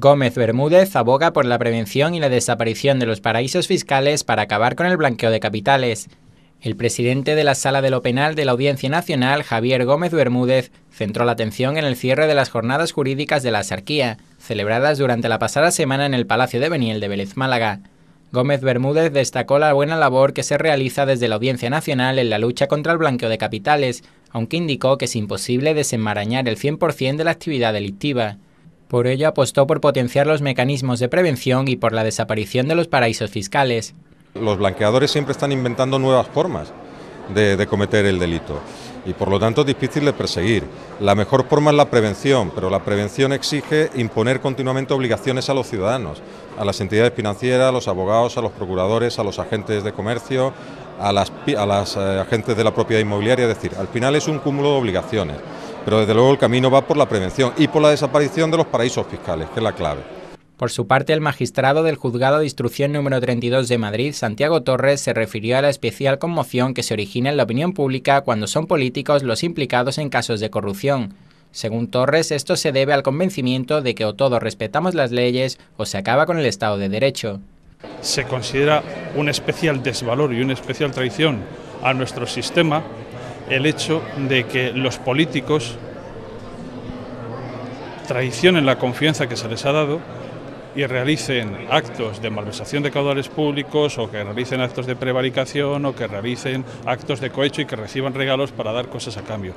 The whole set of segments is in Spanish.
Gómez Bermúdez aboga por la prevención y la desaparición de los paraísos fiscales para acabar con el blanqueo de capitales. El presidente de la Sala de lo Penal de la Audiencia Nacional, Javier Gómez Bermúdez, centró la atención en el cierre de las jornadas jurídicas de la Sarquía, celebradas durante la pasada semana en el Palacio de Beniel de Vélez Málaga. Gómez Bermúdez destacó la buena labor que se realiza desde la Audiencia Nacional en la lucha contra el blanqueo de capitales, aunque indicó que es imposible desenmarañar el 100% de la actividad delictiva. Por ello apostó por potenciar los mecanismos de prevención y por la desaparición de los paraísos fiscales. Los blanqueadores siempre están inventando nuevas formas de, cometer el delito y por lo tanto es difícil de perseguir. La mejor forma es la prevención, pero la prevención exige imponer continuamente obligaciones a los ciudadanos, a las entidades financieras, a los abogados, a los procuradores, a los agentes de comercio, a las, eh, agentes de la propiedad inmobiliaria, es decir, al final es un cúmulo de obligaciones pero desde luego el camino va por la prevención y por la desaparición de los paraísos fiscales, que es la clave. Por su parte, el magistrado del Juzgado de Instrucción número 32 de Madrid, Santiago Torres, se refirió a la especial conmoción que se origina en la opinión pública cuando son políticos los implicados en casos de corrupción. Según Torres, esto se debe al convencimiento de que o todos respetamos las leyes o se acaba con el Estado de Derecho. Se considera un especial desvalor y una especial traición a nuestro sistema el hecho de que los políticos traicionen la confianza que se les ha dado y realicen actos de malversación de caudales públicos o que realicen actos de prevaricación o que realicen actos de cohecho y que reciban regalos para dar cosas a cambio.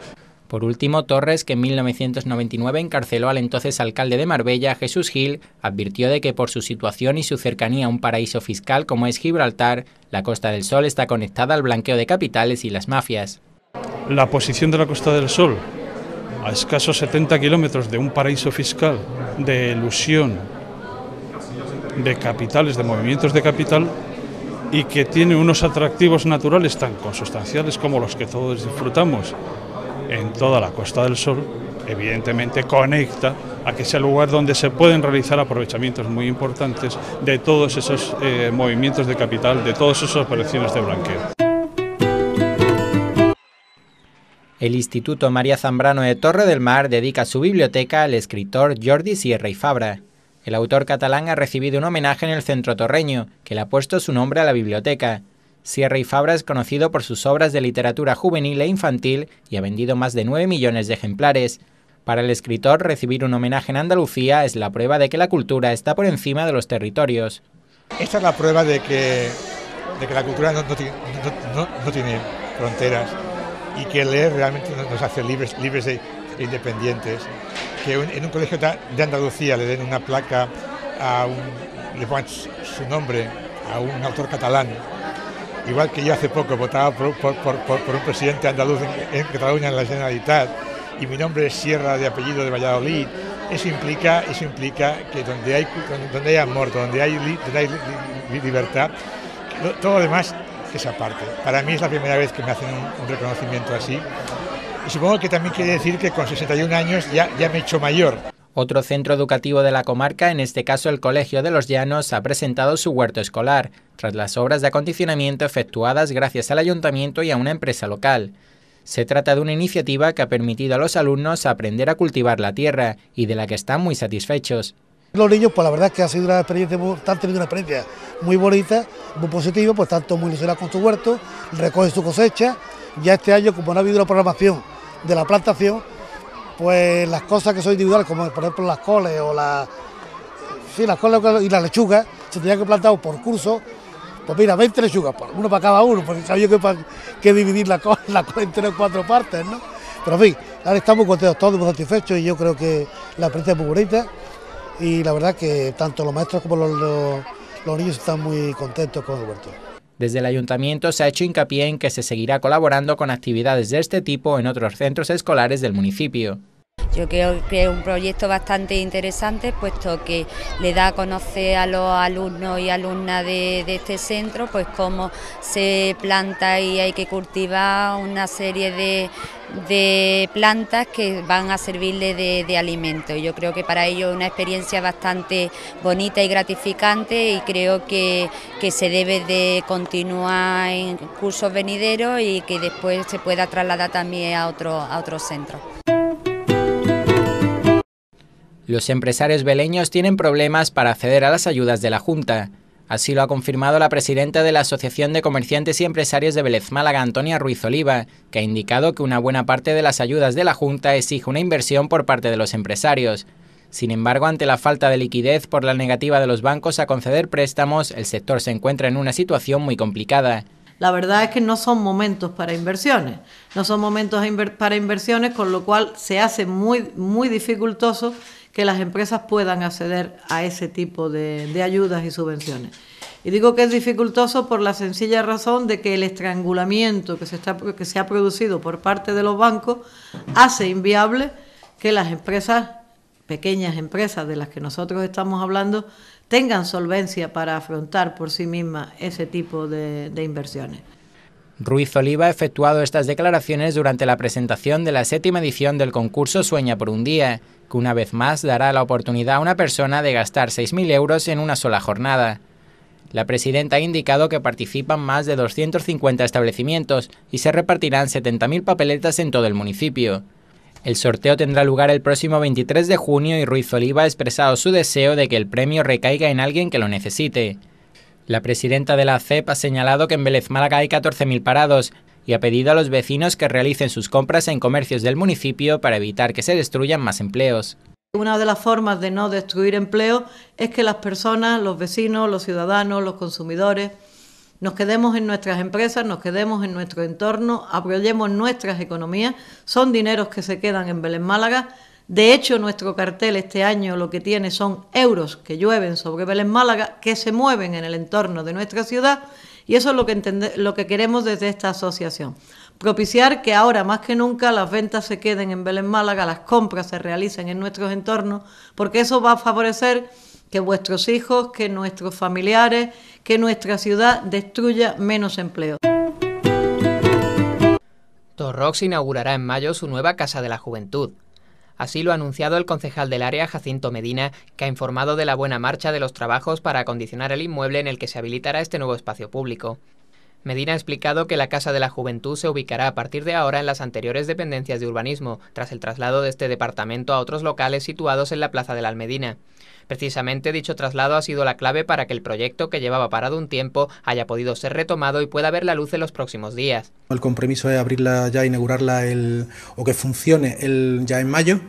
Por último, Torres, que en 1999 encarceló al entonces alcalde de Marbella, Jesús Gil, advirtió de que por su situación y su cercanía a un paraíso fiscal como es Gibraltar, la Costa del Sol está conectada al blanqueo de capitales y las mafias. La posición de la Costa del Sol, a escasos 70 kilómetros de un paraíso fiscal de ilusión de capitales, de movimientos de capital, y que tiene unos atractivos naturales tan consustanciales como los que todos disfrutamos en toda la Costa del Sol, evidentemente conecta a que sea el lugar donde se pueden realizar aprovechamientos muy importantes de todos esos eh, movimientos de capital, de todas esas operaciones de blanqueo. El Instituto María Zambrano de Torre del Mar dedica su biblioteca al escritor Jordi Sierra y Fabra. El autor catalán ha recibido un homenaje en el centro torreño, que le ha puesto su nombre a la biblioteca. Sierra y Fabra es conocido por sus obras de literatura juvenil e infantil y ha vendido más de 9 millones de ejemplares. Para el escritor, recibir un homenaje en Andalucía es la prueba de que la cultura está por encima de los territorios. Esta es la prueba de que, la cultura no tiene fronteras y que leer realmente nos hace libres, libres e independientes. Que en un colegio de Andalucía le den una placa a un, le pongan su nombre a un autor catalán, igual que yo hace poco votaba por, un presidente andaluz en, Cataluña en la Generalitat y mi nombre es Sierra de apellido de Valladolid, eso implica, eso implica que donde hay, donde hay amor, donde hay libertad, todo lo demás esa parte. Para mí es la primera vez que me hacen un, reconocimiento así. Y supongo que también quiere decir que con 61 años ya, ya me he hecho mayor. Otro centro educativo de la comarca, en este caso el Colegio de los Llanos, ha presentado su huerto escolar, tras las obras de acondicionamiento efectuadas gracias al ayuntamiento y a una empresa local. Se trata de una iniciativa que ha permitido a los alumnos aprender a cultivar la tierra y de la que están muy satisfechos. Los niños, pues la verdad es que ha sido una experiencia, están teniendo una experiencia muy bonita, muy positiva, pues tanto muy ilusionados con su huerto, recogen su cosecha. Ya este año, como no ha habido una programación de la plantación, pues las cosas que son individuales, como por ejemplo las coles o las, sí, las coles y las lechugas, se tenían que plantar por curso. Pues mira, 20 lechugas, uno para cada uno, porque sabía que, que dividir la cola, la cola en cuatro partes, ¿no? Pero en fin, ahora estamos contentos, todos muy satisfechos y yo creo que la experiencia es muy bonita y la verdad que tanto los maestros como los, niños están muy contentos con el huerto. Desde el ayuntamiento se ha hecho hincapié en que se seguirá colaborando con actividades de este tipo en otros centros escolares del municipio. Yo creo que es un proyecto bastante interesante, puesto que le da a conocer a los alumnos y alumnas de, este centro, pues cómo se planta y hay que cultivar una serie de, plantas que van a servirle de, alimento. Yo creo que para ellos es una experiencia bastante bonita y gratificante y creo que, se debe de continuar en cursos venideros y que después se pueda trasladar también a otros centros. Los empresarios beleños tienen problemas para acceder a las ayudas de la Junta. Así lo ha confirmado la presidenta de la Asociación de Comerciantes y Empresarios de Vélez Málaga, Antonia Ruiz Oliva, que ha indicado que una buena parte de las ayudas de la Junta exige una inversión por parte de los empresarios. Sin embargo, ante la falta de liquidez por la negativa de los bancos a conceder préstamos, el sector se encuentra en una situación muy complicada. La verdad es que no son momentos para inversiones, no son momentos para inversiones, con lo cual se hace muy, muy dificultoso que las empresas puedan acceder a ese tipo de, ayudas y subvenciones. Y digo que es dificultoso por la sencilla razón de que el estrangulamiento que se, está, que se ha producido por parte de los bancos hace inviable que las empresas, pequeñas empresas de las que nosotros estamos hablando, tengan solvencia para afrontar por sí mismas ese tipo de inversiones. Ruiz Oliva ha efectuado estas declaraciones durante la presentación de la séptima edición del concurso Sueña por un día, que una vez más dará la oportunidad a una persona de gastar 6.000 euros en una sola jornada. La presidenta ha indicado que participan más de 250 establecimientos y se repartirán 70.000 papeletas en todo el municipio. El sorteo tendrá lugar el próximo 23 de junio y Ruiz Oliva ha expresado su deseo de que el premio recaiga en alguien que lo necesite. La presidenta de la CEP ha señalado que en Vélez Málaga hay 14.000 parados y ha pedido a los vecinos que realicen sus compras en comercios del municipio para evitar que se destruyan más empleos. Una de las formas de no destruir empleo es que las personas, los vecinos, los ciudadanos, los consumidores, nos quedemos en nuestras empresas, nos quedemos en nuestro entorno, apoyemos nuestras economías. Son dineros que se quedan en Vélez Málaga de hecho, nuestro cartel este año lo que tiene son euros que llueven sobre Belén Málaga, que se mueven en el entorno de nuestra ciudad, y eso es lo que, lo que queremos desde esta asociación. Propiciar que ahora más que nunca las ventas se queden en Belén Málaga, las compras se realicen en nuestros entornos, porque eso va a favorecer que vuestros hijos, que nuestros familiares, que nuestra ciudad destruya menos empleo. Torrox inaugurará en mayo su nueva Casa de la Juventud. Así lo ha anunciado el concejal del área, Jacinto Medina, que ha informado de la buena marcha de los trabajos para acondicionar el inmueble en el que se habilitará este nuevo espacio público. Medina ha explicado que la Casa de la Juventud se ubicará a partir de ahora en las anteriores dependencias de urbanismo, tras el traslado de este departamento a otros locales situados en la Plaza de la Almedina. Precisamente dicho traslado ha sido la clave para que el proyecto, que llevaba parado un tiempo, haya podido ser retomado y pueda ver la luz en los próximos días. El compromiso es abrirla ya, inaugurarla el, o que funcione el, ya en mayo.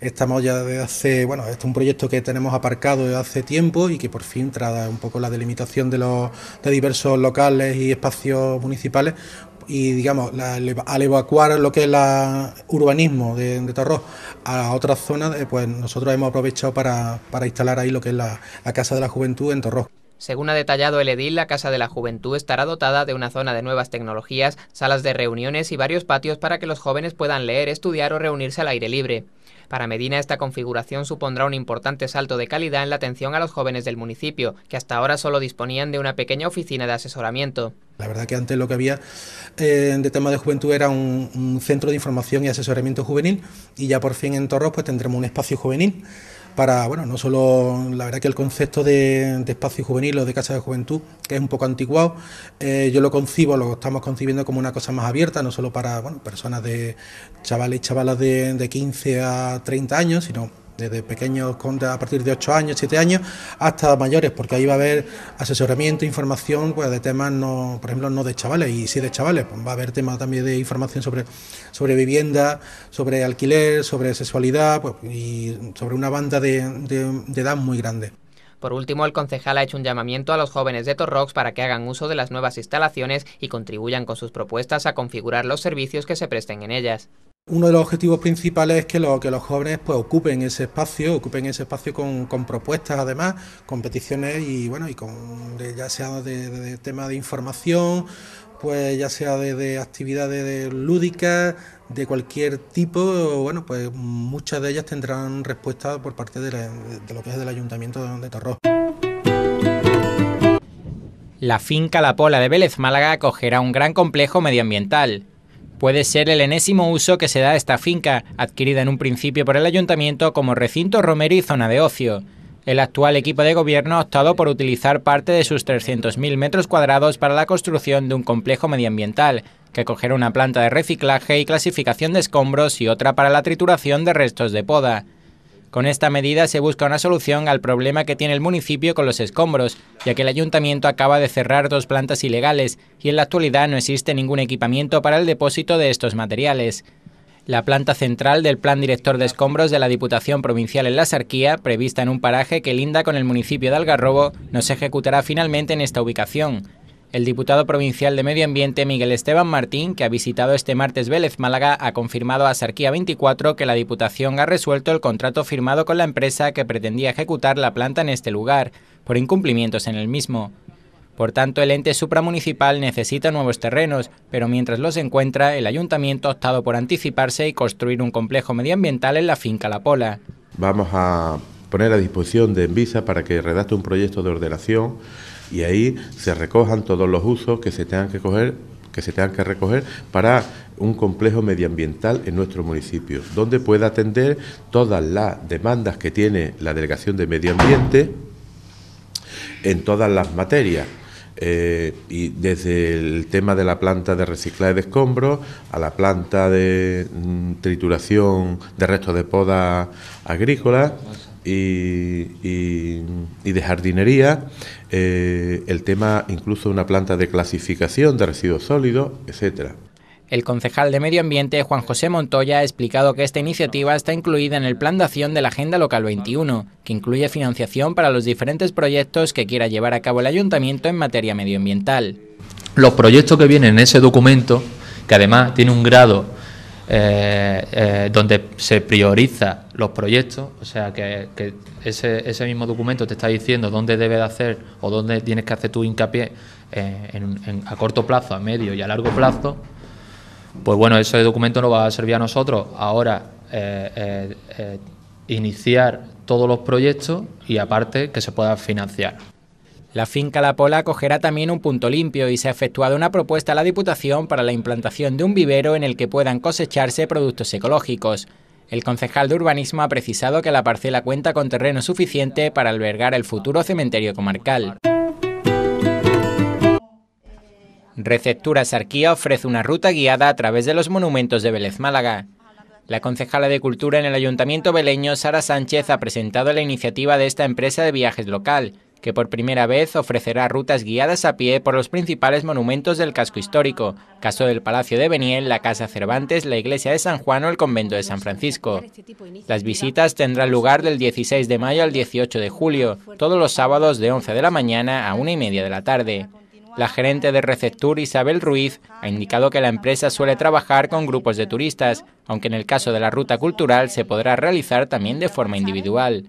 Estamos ya desde hace, bueno, este es un proyecto que tenemos aparcado desde hace tiempo y que por fin, tras un poco la delimitación de los de diversos locales y espacios municipales, y digamos al evacuar lo que es el urbanismo de, de a otras zonas, eh, pues nosotros hemos aprovechado para, instalar ahí lo que es la, la Casa de la Juventud en Torros. Según ha detallado el edil, la Casa de la Juventud estará dotada de una zona de nuevas tecnologías, salas de reuniones y varios patios para que los jóvenes puedan leer, estudiar o reunirse al aire libre. Para Medina esta configuración supondrá un importante salto de calidad en la atención a los jóvenes del municipio, que hasta ahora solo disponían de una pequeña oficina de asesoramiento. La verdad que antes lo que había eh, de tema de juventud era un, centro de información y asesoramiento juvenil y ya por fin en Torros pues tendremos un espacio juvenil para, bueno, no solo, la verdad que el concepto de, espacio juvenil o de casa de juventud, que es un poco antiguado, eh, yo lo concibo, lo estamos concibiendo como una cosa más abierta, no solo para, bueno, personas de chavales y chavalas de, de 15 a 30 años, sino desde pequeños a partir de 8 años, 7 años, hasta mayores, porque ahí va a haber asesoramiento, información pues, de temas, no, por ejemplo, no de chavales, y sí de chavales, pues, va a haber temas también de información sobre, sobre vivienda, sobre alquiler, sobre sexualidad pues, y sobre una banda de, de edad muy grande. Por último, el concejal ha hecho un llamamiento a los jóvenes de Torrox para que hagan uso de las nuevas instalaciones y contribuyan con sus propuestas a configurar los servicios que se presten en ellas. Uno de los objetivos principales es que, que los jóvenes pues ocupen ese espacio, ocupen ese espacio con, propuestas además, competiciones y bueno, y con ya sea de, tema de información, pues ya sea de, actividades lúdicas, de cualquier tipo, bueno, pues muchas de ellas tendrán respuesta por parte de, lo que es del Ayuntamiento de Torró. La finca La Pola de Vélez Málaga acogerá un gran complejo medioambiental puede ser el enésimo uso que se da a esta finca, adquirida en un principio por el ayuntamiento como recinto romero y zona de ocio. El actual equipo de gobierno ha optado por utilizar parte de sus 300.000 metros cuadrados para la construcción de un complejo medioambiental, que acogerá una planta de reciclaje y clasificación de escombros y otra para la trituración de restos de poda. Con esta medida se busca una solución al problema que tiene el municipio con los escombros, ya que el ayuntamiento acaba de cerrar dos plantas ilegales y en la actualidad no existe ningún equipamiento para el depósito de estos materiales. La planta central del Plan Director de Escombros de la Diputación Provincial en la Sarquía, prevista en un paraje que linda con el municipio de Algarrobo, no se ejecutará finalmente en esta ubicación. El diputado provincial de Medio Ambiente, Miguel Esteban Martín, que ha visitado este martes Vélez Málaga, ha confirmado a Sarquía 24 que la Diputación ha resuelto el contrato firmado con la empresa que pretendía ejecutar la planta en este lugar, por incumplimientos en el mismo. Por tanto, el ente supramunicipal necesita nuevos terrenos, pero mientras los encuentra, el ayuntamiento ha optado por anticiparse y construir un complejo medioambiental en la finca La Pola. Vamos a poner a disposición de Envisa para que redacte un proyecto de ordenación y ahí se recojan todos los usos que se tengan que coger que se tengan que recoger para un complejo medioambiental en nuestro municipio, donde pueda atender todas las demandas que tiene la Delegación de Medio Ambiente en todas las materias. Eh, y desde el tema de la planta de reciclaje de escombros a la planta de mm, trituración de restos de poda agrícola y, de jardinería, eh, el tema incluso una planta de clasificación de residuos sólidos, etcétera. El concejal de Medio Ambiente, Juan José Montoya, ha explicado que esta iniciativa está incluida en el Plan de Acción de la Agenda Local 21, que incluye financiación para los diferentes proyectos que quiera llevar a cabo el ayuntamiento en materia medioambiental. Los proyectos que vienen en ese documento, que además tiene un grado eh, eh, donde se prioriza los proyectos, o sea que, ese, mismo documento te está diciendo dónde debes de hacer o dónde tienes que hacer tu hincapié eh, a corto plazo, a medio y a largo plazo, pues bueno, ese documento nos va a servir a nosotros ahora iniciar todos los proyectos y aparte que se pueda financiar. La finca La Pola acogerá también un punto limpio y se ha efectuado una propuesta a la Diputación para la implantación de un vivero en el que puedan cosecharse productos ecológicos. El concejal de urbanismo ha precisado que la parcela cuenta con terreno suficiente para albergar el futuro cementerio comarcal. Receptura Sarquía ofrece una ruta guiada a través de los monumentos de Vélez Málaga. La concejala de Cultura en el Ayuntamiento Beleño, Sara Sánchez, ha presentado la iniciativa de esta empresa de viajes local, que por primera vez ofrecerá rutas guiadas a pie por los principales monumentos del casco histórico, caso del Palacio de Beniel, la Casa Cervantes, la Iglesia de San Juan o el Convento de San Francisco. Las visitas tendrán lugar del 16 de mayo al 18 de julio, todos los sábados de 11 de la mañana a una y media de la tarde. La gerente de Receptur, Isabel Ruiz, ha indicado que la empresa suele trabajar con grupos de turistas, aunque en el caso de la ruta cultural se podrá realizar también de forma individual.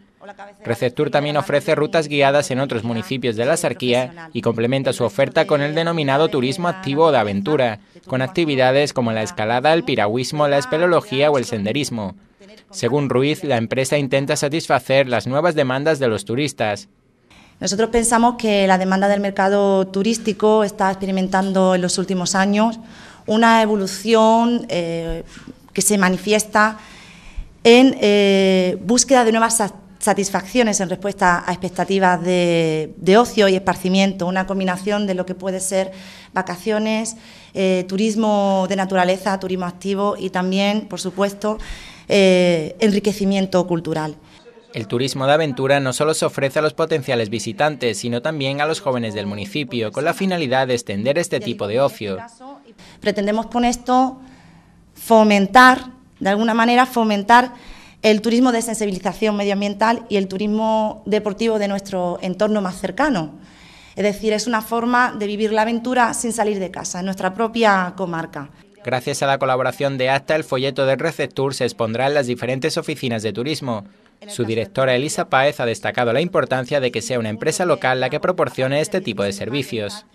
Receptur también ofrece rutas guiadas en otros municipios de la Sarquía y complementa su oferta con el denominado turismo activo de aventura, con actividades como la escalada, el piragüismo, la espeleología o el senderismo. Según Ruiz, la empresa intenta satisfacer las nuevas demandas de los turistas. Nosotros pensamos que la demanda del mercado turístico está experimentando en los últimos años una evolución eh, que se manifiesta en eh, búsqueda de nuevas actividades satisfacciones en respuesta a expectativas de, ocio y esparcimiento, una combinación de lo que puede ser vacaciones, eh, turismo de naturaleza, turismo activo y también, por supuesto, eh, enriquecimiento cultural. El turismo de aventura no solo se ofrece a los potenciales visitantes, sino también a los jóvenes del municipio, con la finalidad de extender este tipo de ocio. Pretendemos con esto fomentar, de alguna manera, fomentar el turismo de sensibilización medioambiental y el turismo deportivo de nuestro entorno más cercano. Es decir, es una forma de vivir la aventura sin salir de casa, en nuestra propia comarca. Gracias a la colaboración de ACTA, el folleto de Receptur se expondrá en las diferentes oficinas de turismo. Su directora Elisa Páez ha destacado la importancia de que sea una empresa local la que proporcione este tipo de servicios.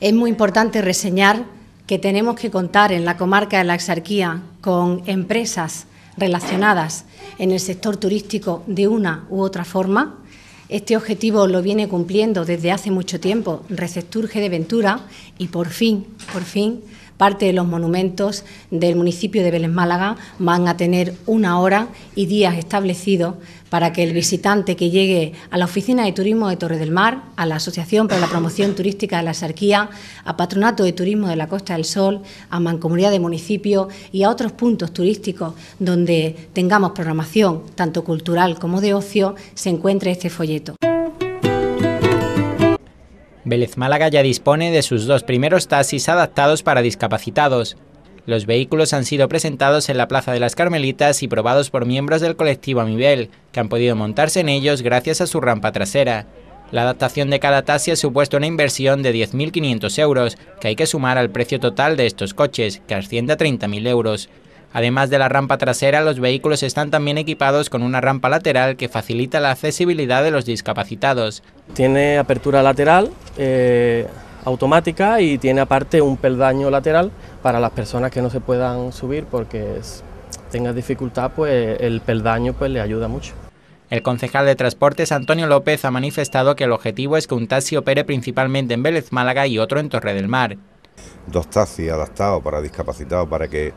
Es muy importante reseñar que tenemos que contar en la comarca de la Exarquía con empresas relacionadas en el sector turístico de una u otra forma. Este objetivo lo viene cumpliendo desde hace mucho tiempo Receptur G de Ventura y por fin, por fin, parte de los monumentos del municipio de Vélez Málaga van a tener una hora y días establecidos para que el visitante que llegue a la Oficina de Turismo de Torre del Mar, a la Asociación para la Promoción Turística de la Sarquía, a Patronato de Turismo de la Costa del Sol, a Mancomunidad de Municipios y a otros puntos turísticos donde tengamos programación tanto cultural como de ocio, se encuentre este folleto. Vélez Málaga ya dispone de sus dos primeros taxis adaptados para discapacitados. Los vehículos han sido presentados en la Plaza de las Carmelitas y probados por miembros del colectivo Amibel, que han podido montarse en ellos gracias a su rampa trasera. La adaptación de cada taxi ha supuesto una inversión de 10.500 euros, que hay que sumar al precio total de estos coches, que asciende a 30.000 euros. Además de la rampa trasera, los vehículos están también equipados con una rampa lateral que facilita la accesibilidad de los discapacitados. Tiene apertura lateral eh, automática y tiene aparte un peldaño lateral para las personas que no se puedan subir porque tengan dificultad, pues el peldaño pues le ayuda mucho. El concejal de Transportes Antonio López ha manifestado que el objetivo es que un taxi opere principalmente en Vélez Málaga y otro en Torre del Mar. Dos taxis adaptados para discapacitados para que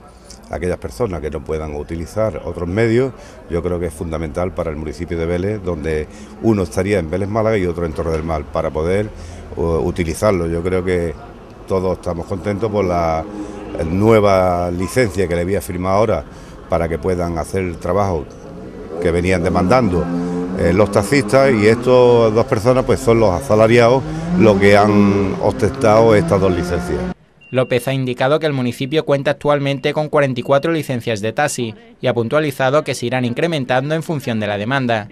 aquellas personas que no puedan utilizar otros medios, yo creo que es fundamental para el municipio de Vélez, donde uno estaría en Vélez Málaga y otro en Torre del Mar, para poder utilizarlo. Yo creo que todos estamos contentos por la nueva licencia que le había firmado ahora para que puedan hacer el trabajo que venían demandando eh, los taxistas y estas dos personas pues son los asalariados los que han ostentado estas dos licencias. López ha indicado que el municipio cuenta actualmente con 44 licencias de taxi y ha puntualizado que se irán incrementando en función de la demanda.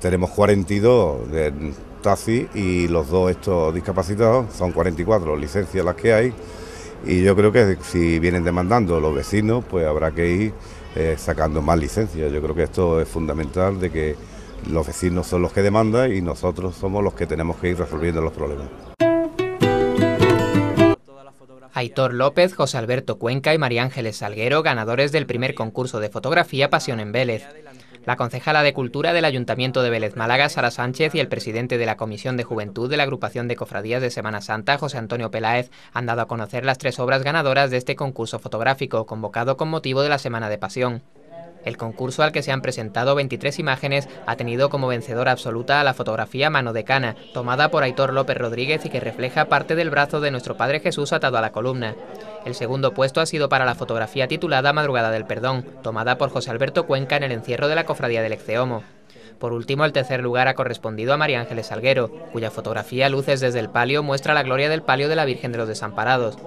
Tenemos 42 de taxi y los dos estos discapacitados, son 44 licencias las que hay y yo creo que si vienen demandando los vecinos, pues habrá que ir eh, sacando más licencias. Yo creo que esto es fundamental de que los vecinos son los que demandan y nosotros somos los que tenemos que ir resolviendo los problemas. Aitor López, José Alberto Cuenca y María Ángeles Salguero, ganadores del primer concurso de fotografía Pasión en Vélez. La concejala de Cultura del Ayuntamiento de Vélez Málaga, Sara Sánchez, y el presidente de la Comisión de Juventud de la Agrupación de Cofradías de Semana Santa, José Antonio Peláez, han dado a conocer las tres obras ganadoras de este concurso fotográfico, convocado con motivo de la Semana de Pasión. El concurso al que se han presentado 23 imágenes ha tenido como vencedora absoluta a la fotografía Mano de Cana, tomada por Aitor López Rodríguez y que refleja parte del brazo de nuestro Padre Jesús atado a la columna. El segundo puesto ha sido para la fotografía titulada Madrugada del Perdón, tomada por José Alberto Cuenca en el encierro de la Cofradía del Exceomo. Por último, el tercer lugar ha correspondido a María Ángeles Salguero, cuya fotografía Luces desde el palio muestra la gloria del palio de la Virgen de los Desamparados.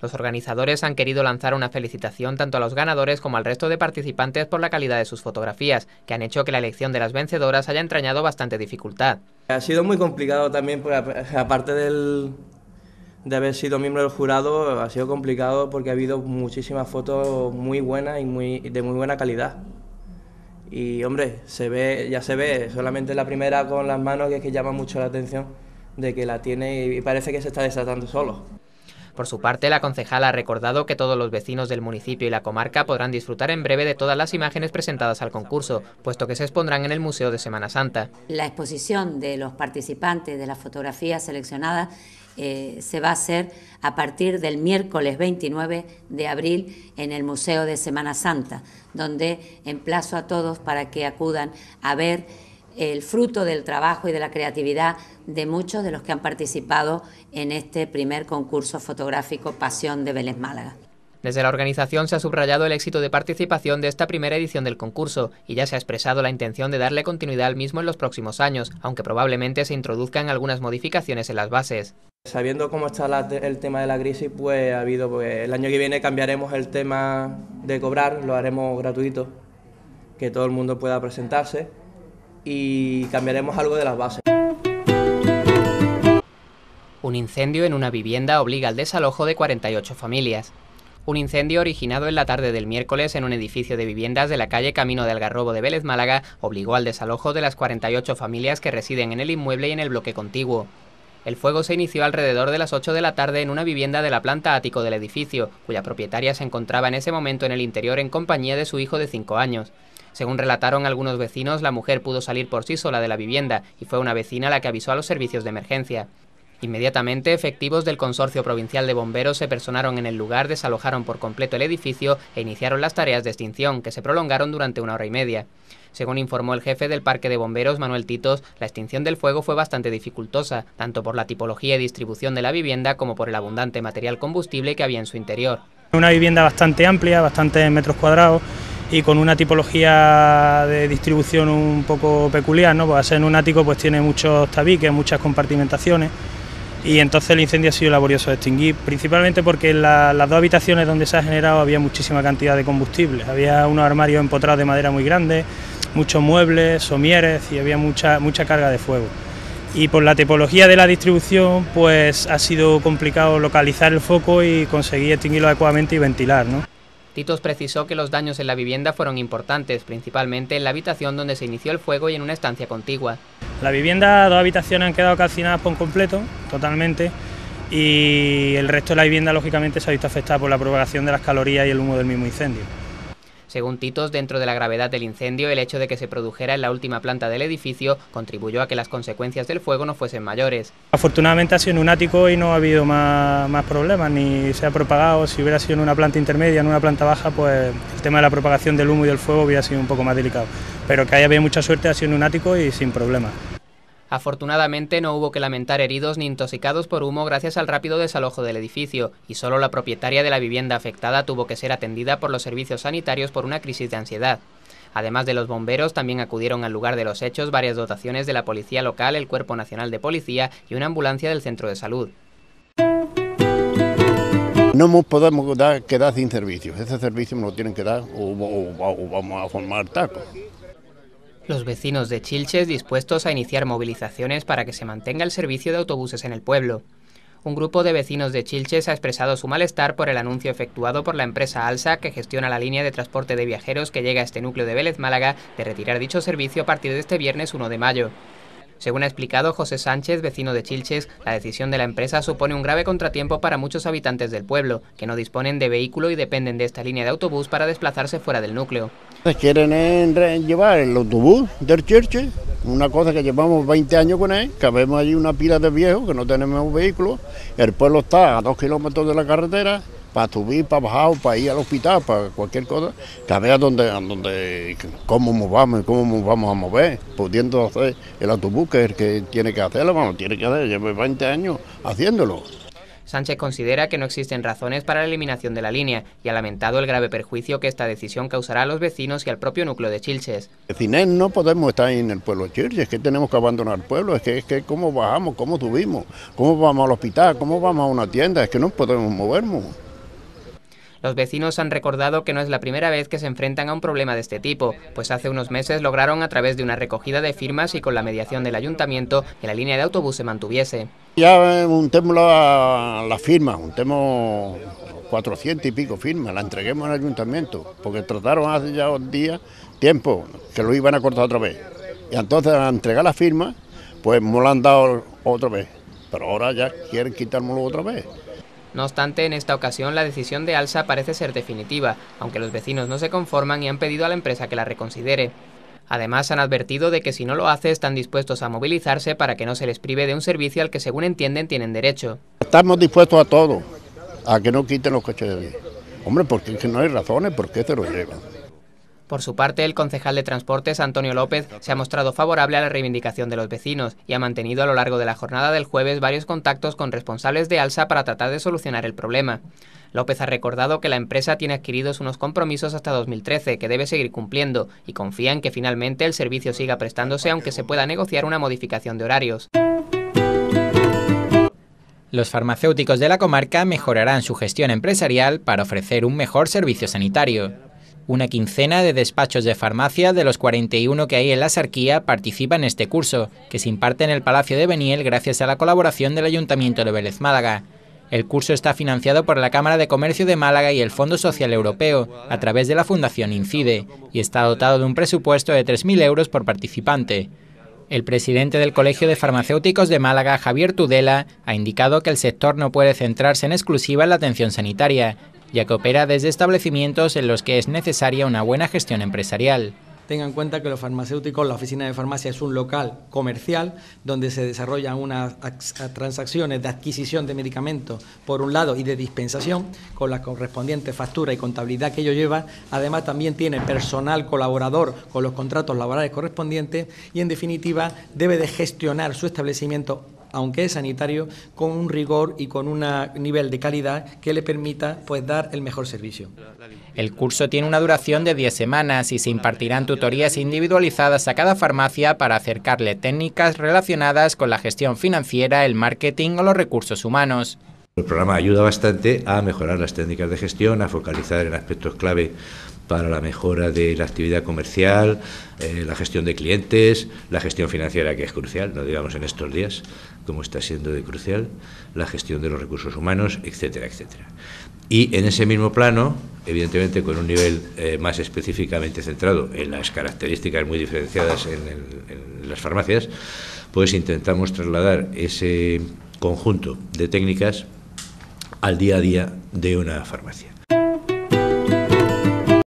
Los organizadores han querido lanzar una felicitación tanto a los ganadores como al resto de participantes por la calidad de sus fotografías, que han hecho que la elección de las vencedoras haya entrañado bastante dificultad. Ha sido muy complicado también, aparte del, de haber sido miembro del jurado, ha sido complicado porque ha habido muchísimas fotos muy buenas y muy, de muy buena calidad. Y hombre, se ve, ya se ve, solamente la primera con las manos que es que llama mucho la atención de que la tiene y parece que se está desatando solo. Por su parte, la concejala ha recordado que todos los vecinos del municipio y la comarca podrán disfrutar en breve de todas las imágenes presentadas al concurso, puesto que se expondrán en el Museo de Semana Santa. La exposición de los participantes de las fotografías seleccionadas eh, se va a hacer a partir del miércoles 29 de abril en el Museo de Semana Santa, donde emplazo a todos para que acudan a ver el fruto del trabajo y de la creatividad de muchos de los que han participado en este primer concurso fotográfico Pasión de Vélez Málaga. Desde la organización se ha subrayado el éxito de participación de esta primera edición del concurso y ya se ha expresado la intención de darle continuidad al mismo en los próximos años, aunque probablemente se introduzcan algunas modificaciones en las bases. Sabiendo cómo está el tema de la crisis, pues ha habido, pues, el año que viene cambiaremos el tema de cobrar, lo haremos gratuito, que todo el mundo pueda presentarse y cambiaremos algo de las bases. Un incendio en una vivienda obliga al desalojo de 48 familias. Un incendio originado en la tarde del miércoles en un edificio de viviendas de la calle Camino del Algarrobo de Vélez Málaga obligó al desalojo de las 48 familias que residen en el inmueble y en el bloque contiguo. El fuego se inició alrededor de las 8 de la tarde en una vivienda de la planta ático del edificio, cuya propietaria se encontraba en ese momento en el interior en compañía de su hijo de 5 años. Según relataron algunos vecinos, la mujer pudo salir por sí sola de la vivienda y fue una vecina la que avisó a los servicios de emergencia. Inmediatamente, efectivos del Consorcio Provincial de Bomberos se personaron en el lugar, desalojaron por completo el edificio e iniciaron las tareas de extinción, que se prolongaron durante una hora y media. Según informó el jefe del Parque de Bomberos, Manuel Titos, la extinción del fuego fue bastante dificultosa, tanto por la tipología y distribución de la vivienda como por el abundante material combustible que había en su interior. Una vivienda bastante amplia, bastantes metros cuadrados y con una tipología de distribución un poco peculiar, ¿no? Pues ser en un ático pues tiene muchos tabiques, muchas compartimentaciones y entonces el incendio ha sido laborioso de extinguir, principalmente porque en las dos habitaciones donde se ha generado había muchísima cantidad de combustible, había unos armarios empotrados de madera muy grandes, muchos muebles, somieres y había mucha, mucha carga de fuego. Y por la tipología de la distribución, pues ha sido complicado localizar el foco y conseguir extinguirlo adecuadamente y ventilar. ¿no? Titos precisó que los daños en la vivienda fueron importantes, principalmente en la habitación donde se inició el fuego y en una estancia contigua. La vivienda, dos habitaciones han quedado calcinadas por completo, totalmente, y el resto de la vivienda, lógicamente, se ha visto afectada por la propagación de las calorías y el humo del mismo incendio. Según Titos, dentro de la gravedad del incendio, el hecho de que se produjera en la última planta del edificio contribuyó a que las consecuencias del fuego no fuesen mayores. Afortunadamente ha sido en un ático y no ha habido más, más problemas, ni se ha propagado. Si hubiera sido en una planta intermedia, en una planta baja, pues el tema de la propagación del humo y del fuego hubiera sido un poco más delicado. Pero que haya habido mucha suerte ha sido en un ático y sin problemas. Afortunadamente no hubo que lamentar heridos ni intoxicados por humo gracias al rápido desalojo del edificio, y solo la propietaria de la vivienda afectada tuvo que ser atendida por los servicios sanitarios por una crisis de ansiedad. Además de los bomberos, también acudieron al lugar de los hechos varias dotaciones de la Policía Local, el Cuerpo Nacional de Policía y una ambulancia del Centro de Salud. No podemos quedar sin servicios, ese servicio nos lo tienen que dar o, vamos a formar tacos. Los vecinos de Chilches dispuestos a iniciar movilizaciones para que se mantenga el servicio de autobuses en el pueblo. Un grupo de vecinos de Chilches ha expresado su malestar por el anuncio efectuado por la empresa Alsa, que gestiona la línea de transporte de viajeros que llega a este núcleo de Vélez Málaga, de retirar dicho servicio a partir de este viernes 1 de mayo. Según ha explicado José Sánchez, vecino de Chilches, la decisión de la empresa supone un grave contratiempo para muchos habitantes del pueblo, que no disponen de vehículo y dependen de esta línea de autobús para desplazarse fuera del núcleo. Quieren llevar el autobús del Chilches, una cosa que llevamos 20 años con él, que vemos allí una pila de viejos que no tenemos vehículo, el pueblo está a dos kilómetros de la carretera, para subir, para bajar, para ir al hospital, para cualquier cosa, que vea dónde, dónde, cómo movamos, cómo vamos a mover, pudiendo hacer el autobús, que es el que tiene que hacerlo, vamos, tiene que hacer, lleva 20 años haciéndolo. Sánchez considera que no existen razones para la eliminación de la línea y ha lamentado el grave perjuicio que esta decisión causará a los vecinos y al propio núcleo de Chilches. Sin no podemos estar en el pueblo de Chilches, es que tenemos que abandonar el pueblo, es que, es que cómo bajamos, cómo subimos, cómo vamos al hospital, cómo vamos a una tienda, es que no podemos movernos. Los vecinos han recordado que no es la primera vez que se enfrentan a un problema de este tipo, pues hace unos meses lograron a través de una recogida de firmas y con la mediación del ayuntamiento que la línea de autobús se mantuviese. Ya untemos la, la firma, untemos 400 y pico firmas, la entreguemos al ayuntamiento, porque trataron hace ya un día, tiempo, que lo iban a cortar otra vez. Y entonces al entregar la firma, pues me lo han dado otra vez, pero ahora ya quieren quitármelo otra vez. No obstante, en esta ocasión la decisión de Alsa parece ser definitiva, aunque los vecinos no se conforman y han pedido a la empresa que la reconsidere. Además, han advertido de que si no lo hace están dispuestos a movilizarse para que no se les prive de un servicio al que según entienden tienen derecho. Estamos dispuestos a todo, a que no quiten los coches de. Hombre, porque no hay razones por qué se lo llevan. Por su parte, el concejal de Transportes, Antonio López, se ha mostrado favorable a la reivindicación de los vecinos y ha mantenido a lo largo de la jornada del jueves varios contactos con responsables de Alsa para tratar de solucionar el problema. López ha recordado que la empresa tiene adquiridos unos compromisos hasta 2013 que debe seguir cumpliendo y confía en que finalmente el servicio siga prestándose aunque se pueda negociar una modificación de horarios. Los farmacéuticos de la comarca mejorarán su gestión empresarial para ofrecer un mejor servicio sanitario. Una quincena de despachos de farmacia de los 41 que hay en la Sarquía participa en este curso, que se imparte en el Palacio de Beniel gracias a la colaboración del Ayuntamiento de Vélez Málaga. El curso está financiado por la Cámara de Comercio de Málaga y el Fondo Social Europeo, a través de la Fundación INCIDE, y está dotado de un presupuesto de 3.000 euros por participante. El presidente del Colegio de Farmacéuticos de Málaga, Javier Tudela, ha indicado que el sector no puede centrarse en exclusiva en la atención sanitaria, ya que opera desde establecimientos en los que es necesaria una buena gestión empresarial. tenga en cuenta que los farmacéuticos, la oficina de farmacia es un local comercial donde se desarrollan unas transacciones de adquisición de medicamentos por un lado y de dispensación con la correspondiente factura y contabilidad que ello lleva. Además también tiene personal colaborador con los contratos laborales correspondientes y en definitiva debe de gestionar su establecimiento aunque es sanitario, con un rigor y con un nivel de calidad que le permita pues, dar el mejor servicio. El curso tiene una duración de 10 semanas y se impartirán tutorías individualizadas a cada farmacia para acercarle técnicas relacionadas con la gestión financiera, el marketing o los recursos humanos. El programa ayuda bastante a mejorar las técnicas de gestión, a focalizar en aspectos clave para la mejora de la actividad comercial, eh, la gestión de clientes, la gestión financiera, que es crucial, no digamos en estos días, como está siendo de crucial, la gestión de los recursos humanos, etcétera, etcétera. Y en ese mismo plano, evidentemente con un nivel eh, más específicamente centrado en las características muy diferenciadas en las farmacias, pues intentamos trasladar ese conjunto de técnicas al día a día de una farmacia.